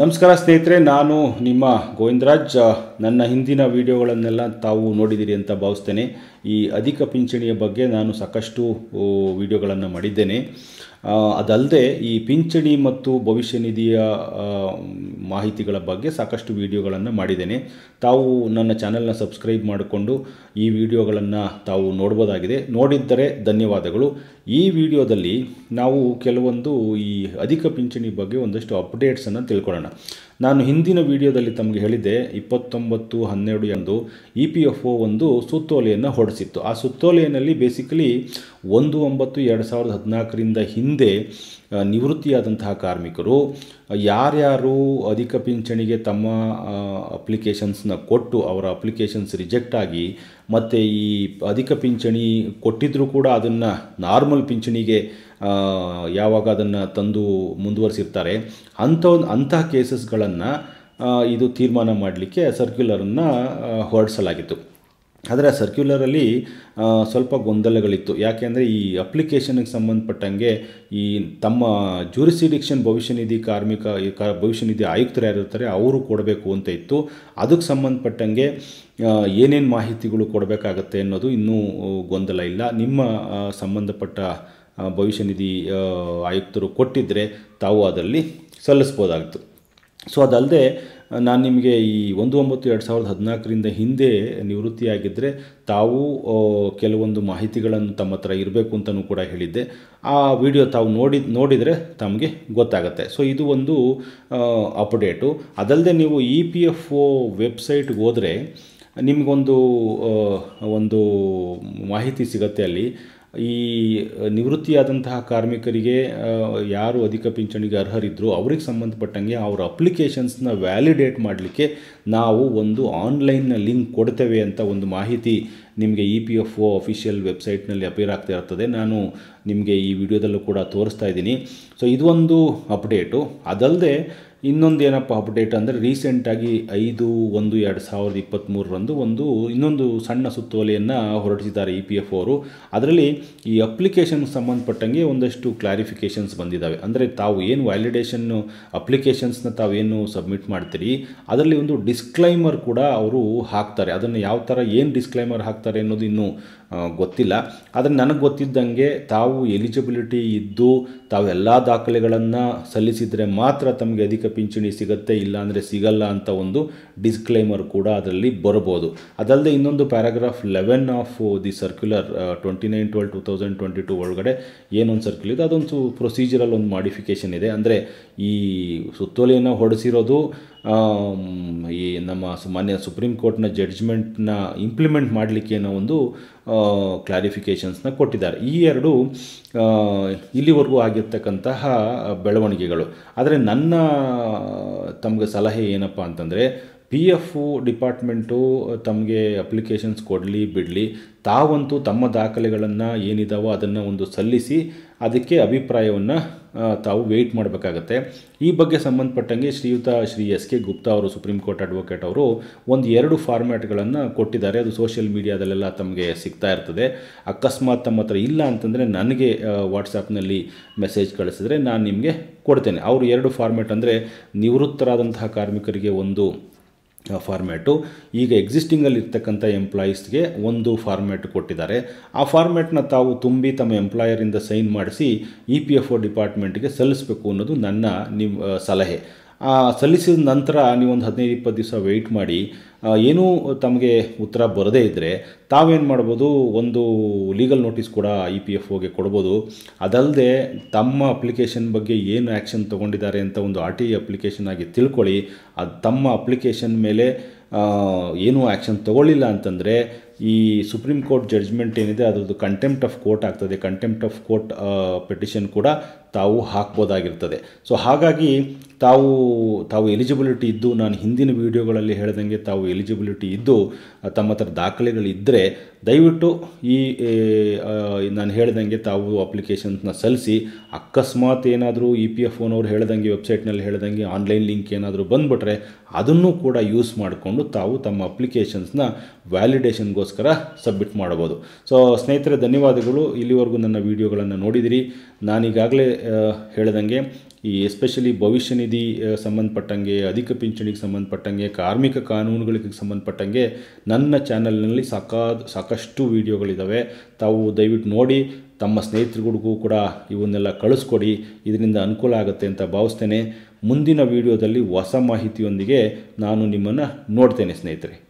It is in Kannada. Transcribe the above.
ನಮಸ್ಕಾರ ಸ್ನೇಹಿತರೆ, ನಾನು ನಿಮ್ಮ ಗೋವಿಂದರಾಜ್. ನನ್ನ ಹಿಂದಿನ ವಿಡಿಯೋಗಳನ್ನೆಲ್ಲ ತಾವು ನೋಡಿದ್ದೀರಿ ಅಂತ ಭಾವಿಸ್ತೇನೆ. ಈ ಅಧಿಕ ಪಿಂಚಣಿಯ ಬಗ್ಗೆ ನಾನು ಸಾಕಷ್ಟು ವಿಡಿಯೋಗಳನ್ನು ಮಾಡಿದ್ದೇನೆ. ಅದಲ್ಲದೆ ಈ ಪಿಂಚಣಿ ಮತ್ತು ಭವಿಷ್ಯ ನಿಧಿಯ ಮಾಹಿತಿಗಳ ಬಗ್ಗೆ ಸಾಕಷ್ಟು ವಿಡಿಯೋಗಳನ್ನು ಮಾಡಿದ್ದೇನೆ. ತಾವು ನನ್ನ ಚಾನಲ್ನ ಸಬ್ಸ್ಕ್ರೈಬ್ ಮಾಡಿಕೊಂಡು ಈ ವಿಡಿಯೋಗಳನ್ನು ತಾವು ನೋಡ್ಬೋದಾಗಿದೆ. ನೋಡಿದ್ದರೆ ಧನ್ಯವಾದಗಳು. ಈ ವಿಡಿಯೋದಲ್ಲಿ ನಾವು ಕೆಲವೊಂದು ಈ ಅಧಿಕ ಪಿಂಚಣಿ ಬಗ್ಗೆ ಒಂದಷ್ಟು ಅಪ್ಡೇಟ್ಸನ್ನು ತಿಳ್ಕೊಳ್ಳೋಣ. ನಾನು ಹಿಂದಿನ ವಿಡಿಯೋದಲ್ಲಿ ತಮಗೆ ಹೇಳಿದ್ದೆ, ಇಪ್ಪತ್ತೊಂಬತ್ತು ಹನ್ನೆರಡು ಎಂದು ಇ ಪಿ ಎಫ್ ಒ ಒಂದು ಸುತ್ತೋಲೆಯನ್ನು ಹೊರಡಿಸಿತ್ತು ಆ ಸುತ್ತೋಲೆಯಲ್ಲಿ ಬೇಸಿಕಲಿ ಒಂದು ಒಂಬತ್ತು ಎರಡು ಸಾವಿರದ ಹದಿನಾಲ್ಕರಿಂದ ಹಿಂದೆ ನಿವೃತ್ತಿಯಾದಂತಹ ಕಾರ್ಮಿಕರು ಯಾರ್ಯಾರು ಅಧಿಕ ಪಿಂಚಣಿಗೆ ತಮ್ಮ ಅಪ್ಲಿಕೇಶನ್ಸ್ನ ಕೊಟ್ಟು ಅವರ ಅಪ್ಲಿಕೇಶನ್ಸ್ ರಿಜೆಕ್ಟ್ ಆಗಿ ಮತ್ತು ಈ ಅಧಿಕ ಪಿಂಚಣಿ ಕೊಟ್ಟಿದ್ದರೂ ಕೂಡ ಅದನ್ನು ನಾರ್ಮಲ್ ಪಿಂಚಣಿಗೆ ಯಾವಾಗ ಅದನ್ನು ತಂದು ಮುಂದುವರಿಸಿರ್ತಾರೆ ಅಂಥ ಅಂತಹ ಕೇಸಸ್ಗಳನ್ನು ಇದು ತೀರ್ಮಾನ ಮಾಡಲಿಕ್ಕೆ ಸರ್ಕ್ಯುಲರನ್ನು ಹೊರಡಿಸಲಾಗಿತ್ತು. ಆದರೆ ಆ ಸರ್ಕ್ಯುಲರಲ್ಲಿ ಸ್ವಲ್ಪ ಗೊಂದಲಗಳಿತ್ತು. ಯಾಕೆಂದರೆ ಈ ಅಪ್ಲಿಕೇಶನ್ಗೆ ಸಂಬಂಧಪಟ್ಟಂಗೆ ಈ ತಮ್ಮ ಜೂರಿಸಿಡಿಕ್ಷನ್ ಭವಿಷ್ಯ ನಿಧಿ ಕಾರ್ಮಿಕ ಭವಿಷ್ಯ ನಿಧಿ ಆಯುಕ್ತರು ಯಾರಿರ್ತಾರೆ ಅವರು ಕೊಡಬೇಕು ಅಂತ ಇತ್ತು. ಅದಕ್ಕೆ ಸಂಬಂಧಪಟ್ಟಂಗೆ ಏನೇನು ಮಾಹಿತಿಗಳು ಕೊಡಬೇಕಾಗತ್ತೆ ಅನ್ನೋದು ಇನ್ನೂ ಗೊಂದಲ ಇಲ್ಲ. ನಿಮ್ಮ ಸಂಬಂಧಪಟ್ಟ ಭವಿಷ್ಯ ನಿಧಿ ಆಯುಕ್ತರು ಕೊಟ್ಟಿದ್ದರೆ ತಾವು ಅದರಲ್ಲಿ ಸಲ್ಲಿಸ್ಬೋದಾಗಿತ್ತು ಸೊ ಅದಲ್ಲದೆ ನಾನು ನಿಮಗೆ ಈ ಒಂದು ಒಂಬತ್ತು ಎರಡು ಸಾವಿರದ ಹದಿನಾಲ್ಕರಿಂದ ಹಿಂದೆ ನಿವೃತ್ತಿಯಾಗಿದ್ದರೆ ತಾವು ಕೆಲವೊಂದು ಮಾಹಿತಿಗಳನ್ನು ತಮ್ಮ ಹತ್ರ ಇರಬೇಕು ಅಂತಲೂ ಕೂಡ ಹೇಳಿದ್ದೆ. ಆ ವಿಡಿಯೋ ತಾವು ನೋಡಿ, ನೋಡಿದರೆ ತಮಗೆ ಗೊತ್ತಾಗುತ್ತೆ. ಸೊ ಇದು ಒಂದು ಅಪ್ಡೇಟು. ಅದಲ್ಲದೆ ನೀವು ಇ ಪಿ ಎಫ್ ಒ ವೆಬ್ಸೈಟ್ಗೆ ಹೋದರೆ ನಿಮಗೊಂದು ಒಂದು ಮಾಹಿತಿ ಸಿಗುತ್ತೆ ಅಲ್ಲಿ. ಈ ನಿವೃತ್ತಿಯಾದಂತಹ ಕಾರ್ಮಿಕರಿಗೆ ಯಾರು ಅಧಿಕ ಪಿಂಚಣಿಗೆ ಅರ್ಹರಿದ್ದರು ಅವ್ರಿಗೆ ಸಂಬಂಧಪಟ್ಟಂಗೆ ಅವರ ಅಪ್ಲಿಕೇಶನ್ಸ್ನ ವ್ಯಾಲಿಡೇಟ್ ಮಾಡಲಿಕ್ಕೆ ನಾವು ಒಂದು ಆನ್ಲೈನ್ನ ಲಿಂಕ್ ಕೊಡ್ತೇವೆ ಅಂತ ಒಂದು ಮಾಹಿತಿ ನಿಮಗೆ E P F O official ವೆಬ್ಸೈಟ್ನಲ್ಲಿ ಅಪೇರ್ ಆಗ್ತಾ ಇರ್ತದೆ. ನಾನು ನಿಮಗೆ ಈ ವಿಡಿಯೋದಲ್ಲೂ ಕೂಡ ತೋರಿಸ್ತಾ ಇದ್ದೀನಿ. ಸೊ ಇದೊಂದು ಅಪ್ಡೇಟು. ಅದಲ್ಲದೆ ಇನ್ನೊಂದು ಏನಪ್ಪ ಅಪ್ಡೇಟ್ ಅಂದರೆ ರೀಸೆಂಟಾಗಿ ಐದು, ಒಂದು, ಎರಡು ಸಾವಿರದ ಇಪ್ಪತ್ತ್ಮೂರರಂದು ಒಂದು, ಇನ್ನೊಂದು ಸಣ್ಣ ಸುತ್ತೋಲೆಯನ್ನು ಹೊರಡಿಸಿದ್ದಾರೆ ಇ ಪಿ ಎಫ್ ಅವರು. ಅದರಲ್ಲಿ ಈ ಅಪ್ಲಿಕೇಶನ್ ಸಂಬಂಧಪಟ್ಟಂಗೆ ಒಂದಷ್ಟು ಕ್ಲಾರಿಫಿಕೇಷನ್ಸ್ ಬಂದಿದ್ದಾವೆ ಅಂದರೆ ತಾವು ಏನು ವ್ಯಾಲಿಡೇಷನ್ನು ಅಪ್ಲಿಕೇಶನ್ಸ್ನ ತಾವೇನು ಸಬ್ಮಿಟ್ ಮಾಡ್ತೀರಿ, ಅದರಲ್ಲಿ ಒಂದು ಡಿಸ್ಕ್ಲೈಮರ್ ಕೂಡ ಅವರು ಹಾಕ್ತಾರೆ. ಅದನ್ನು ಯಾವ ಥರ ಏನು ಡಿಸ್ಕ್ಲೈಮರ್ ಹಾಕ್ತಾರೆ ಅನ್ನೋದು ಇನ್ನೂ ಗೊತ್ತಿಲ್ಲ. ಆದರೆ ನನಗೆ ಗೊತ್ತಿದ್ದಂಗೆ ತಾವು ಎಲಿಜಿಬಿಲಿಟಿ ಇದ್ದು ತಾವು ಎಲ್ಲ ದಾಖಲೆಗಳನ್ನು ಸಲ್ಲಿಸಿದರೆ ಮಾತ್ರ ತಮಗೆ ಅಧಿಕ ಪಿಂಚಣಿ ಸಿಗುತ್ತೆ, ಇಲ್ಲಾಂದರೆ ಸಿಗಲ್ಲ ಅಂತ ಒಂದು ಡಿಸ್ಕ್ಲೈಮರ್ ಕೂಡ ಅದರಲ್ಲಿ ಬರ್ಬೋದು ಅದಲ್ಲದೆ ಇನ್ನೊಂದು paragraph eleven of the circular twenty nine twelve two thousand twenty two ಒಳಗಡೆ ಏನೊಂದು ಸರ್ಕ್ಯುಲ್ ಇದೆ, ಅದೊಂದು ಪ್ರೊಸೀಜರಲ್ಲಿ ಒಂದು ಮಾಡಿಫಿಕೇಷನ್ ಇದೆ. ಅಂದರೆ ಈ ಸುತ್ತೋಲೆಯನ್ನು ಹೊಡೆಸಿರೋದು ಈ ನಮ್ಮ ಮಾನ್ಯ ಸುಪ್ರೀಂ ಕೋರ್ಟ್ನ ಜಡ್ಜ್ಮೆಂಟ್ನ ಇಂಪ್ಲಿಮೆಂಟ್ ಮಾಡಲಿಕ್ಕೆ ಏನೋ ಒಂದು ಕ್ಲಾರಿಫಿಕೇಷನ್ಸ್ನ ಕೊಟ್ಟಿದ್ದಾರೆ. ಈ ಎರಡು ಇಲ್ಲಿವರೆಗೂ ಆಗಿರ್ತಕ್ಕಂತಹ ಬೆಳವಣಿಗೆಗಳು. ಆದರೆ ನನ್ನ ತಮಗೆ ಸಲಹೆ ಏನಪ್ಪ ಅಂತಂದರೆ ಪಿ ಎಫ್ ಡಿಪಾರ್ಟ್ಮೆಂಟು ತಮಗೆ ಅಪ್ಲಿಕೇಶನ್ಸ್ ಕೊಡಲಿ, ಬಿಡಲಿ. ತಾವಂತೂ ತಮ್ಮ ದಾಖಲೆಗಳನ್ನು ಏನಿದಾವೋ ಅದನ್ನು ಒಂದು ಸಲ್ಲಿಸಿ ಅದಕ್ಕೆ ಅಭಿಪ್ರಾಯವನ್ನು ತಾವು ವೆಯ್ಟ್ ಮಾಡಬೇಕಾಗತ್ತೆ. ಈ ಬಗ್ಗೆ ಸಂಬಂಧಪಟ್ಟಂಗೆ ಶ್ರೀಯುತ ಶ್ರೀ ಎಸ್ ಕೆ ಗುಪ್ತಾ ಅವರು ಸುಪ್ರೀಂ ಕೋರ್ಟ್ ಅಡ್ವೊಕೇಟ್ ಅವರು ಒಂದು ಎರಡು ಫಾರ್ಮ್ಯಾಟ್ಗಳನ್ನು ಕೊಟ್ಟಿದ್ದಾರೆ. ಅದು ಸೋಷಿಯಲ್ ಮೀಡಿಯಾದಲ್ಲೆಲ್ಲ ತಮಗೆ ಸಿಗ್ತಾ ಇರ್ತದೆ. ಅಕಸ್ಮಾತ್ ತಮ್ಮ ಹತ್ರ ಇಲ್ಲ ಅಂತಂದರೆ ನನಗೆ ವಾಟ್ಸಪ್ನಲ್ಲಿ ಮೆಸೇಜ್ ಕಳಿಸಿದ್ರೆ ನಾನು ನಿಮಗೆ ಕೊಡ್ತೇನೆ. ಅವರು ಎರಡು ಫಾರ್ಮ್ಯಾಟ್ ಅಂದರೆ ನಿವೃತ್ತರಾದಂತಹ ಕಾರ್ಮಿಕರಿಗೆ ಒಂದು ಫಾರ್ಮ್ಯಾಟು ಈಗ ಎಕ್ಸಿಸ್ಟಿಂಗಲ್ಲಿ ಇರ್ತಕ್ಕಂಥ ಎಂಪ್ಲಾಯೀಸ್ಗೆ ಒಂದು ಫಾರ್ಮ್ಯಾಟ್ ಕೊಟ್ಟಿದ್ದಾರೆ. ಆ ಫಾರ್ಮ್ಯಾಟ್ನ ತಾವು ತುಂಬಿ ತಮ್ಮ ಎಂಪ್ಲಾಯರಿಂದ ಸೈನ್ ಮಾಡಿಸಿ ಇ ಪಿ ಎಫ್ ಒ ಡಿಪಾರ್ಟ್ಮೆಂಟ್ಗೆ ಸಲ್ಲಿಸಬೇಕು ಅನ್ನೋದು ನನ್ನ ನಿಮ್ಮ ಸಲಹೆ. ಸಲ್ಲಿಸಿದ ನಂತರ ನೀವೊಂದು ಹದಿನೈದು, ಇಪ್ಪತ್ತು ದಿವಸ ವೆಯ್ಟ್ ಮಾಡಿ ಏನೂ ತಮಗೆ ಉತ್ತರ ಬರದೇ ಇದ್ದರೆ ತಾವೇನು ಮಾಡ್ಬೋದು? ಒಂದು ಲೀಗಲ್ ನೋಟಿಸ್ ಕೂಡ ಇ ಪಿ ಎಫ್ ಒಗೆ ಕೊಡ್ಬೋದು. ಅದಲ್ಲದೆ ತಮ್ಮ ಅಪ್ಲಿಕೇಶನ್ ಬಗ್ಗೆ ಏನು ಆ್ಯಕ್ಷನ್ ತೊಗೊಂಡಿದ್ದಾರೆ ಅಂತ ಒಂದು ಆರ್ ಟಿ ಅಪ್ಲಿಕೇಶನ್ ಆಗಿ ತಿಳ್ಕೊಳ್ಳಿ. ಅದು ತಮ್ಮ ಅಪ್ಲಿಕೇಶನ್ ಮೇಲೆ ಏನೂ ಆ್ಯಕ್ಷನ್ ತೊಗೊಳ್ಳಿಲ್ಲ ಅಂತಂದರೆ ಈ ಸುಪ್ರೀಂ ಕೋರ್ಟ್ ಜಡ್ಜ್ಮೆಂಟ್ ಏನಿದೆ, ಅದರದ್ದು ಕಂಟೆಂಪ್ಟ್ ಆಫ್ ಕೋರ್ಟ್ ಆಗ್ತದೆ. ಕಂಟೆಂಪ್ಟ್ ಆಫ್ ಕೋರ್ಟ್ ಪೆಟಿಷನ್ ಕೂಡ ತಾವು ಹಾಕ್ಬೋದಾಗಿರ್ತದೆ. ಸೊ ಹಾಗಾಗಿ ತಾವು ತಾವು ಎಲಿಜಿಬಿಲಿಟಿ ಇದ್ದು, ನಾನು ಹಿಂದಿನ ವೀಡಿಯೋಗಳಲ್ಲಿ ಹೇಳ್ದಂಗೆ ತಾವು ಎಲಿಜಿಬಿಲಿಟಿ ಇದ್ದು ತಮ್ಮ ಹತ್ರ ದಾಖಲೆಗಳಿದ್ದರೆ ದಯವಿಟ್ಟು ಈ ನಾನು ಹೇಳ್ದಂಗೆ ತಾವು ಅಪ್ಲಿಕೇಶನ್ಸ್ನ ಸಲ್ಲಿಸಿ, ಅಕಸ್ಮಾತ್ ಏನಾದರೂ ಇ ಪಿ ಎಫ್ ಓನವ್ರು ಹೇಳ್ದಂಗೆ ವೆಬ್ಸೈಟ್ನಲ್ಲಿ ಹೇಳ್ದಂಗೆ ಆನ್ಲೈನ್ ಲಿಂಕ್ ಏನಾದರೂ ಬಂದುಬಿಟ್ರೆ, ಅದನ್ನು ಕೂಡ ಯೂಸ್ ಮಾಡಿಕೊಂಡು ತಾವು ತಮ್ಮ ಅಪ್ಲಿಕೇಶನ್ಸ್ನ ವ್ಯಾಲಿಡೇಷನ್ಗೋಸ್ಕರ ಸಬ್ಮಿಟ್ ಮಾಡ್ಬೋದು ಸೊ ಸ್ನೇಹಿತರೆ, ಧನ್ಯವಾದಗಳು. ಇಲ್ಲಿವರೆಗೂ ನನ್ನ ವೀಡಿಯೋಗಳನ್ನು ನೋಡಿದಿರಿ. ನಾನೀಗಾಗಲೇ ಹೇಳ್ದಂಗೆ ಈ ಎಸ್ಪೆಷಲಿ ಭವಿಷ್ಯ ನಿಧಿ ಸಂಬಂಧಪಟ್ಟಂಗೆ, ಅಧಿಕ ಪಿಂಚಣಿಗೆ ಸಂಬಂಧಪಟ್ಟಂಗೆ, ಕಾರ್ಮಿಕ ಕಾನೂನುಗಳಿಗೆ ಸಂಬಂಧಪಟ್ಟಂಗೆ ನನ್ನ ಚಾನಲ್ನಲ್ಲಿ ಸಾಕಾ, ಸಾಕಷ್ಟು ವಿಡಿಯೋಗಳಿದ್ದಾವೆ ತಾವು ದಯವಿಟ್ಟು ನೋಡಿ, ತಮ್ಮ ಸ್ನೇಹಿತರುಗಳಿಗೂ ಕೂಡ ಇವನ್ನೆಲ್ಲ ಕಳಿಸ್ಕೊಡಿ. ಇದರಿಂದ ಅನುಕೂಲ ಆಗುತ್ತೆ ಅಂತ ಭಾವಿಸ್ತೇನೆ. ಮುಂದಿನ ವಿಡಿಯೋದಲ್ಲಿ ಹೊಸ ಮಾಹಿತಿಯೊಂದಿಗೆ ನಾನು ನಿಮ್ಮನ್ನು ನೋಡ್ತೇನೆ ಸ್ನೇಹಿತರೆ.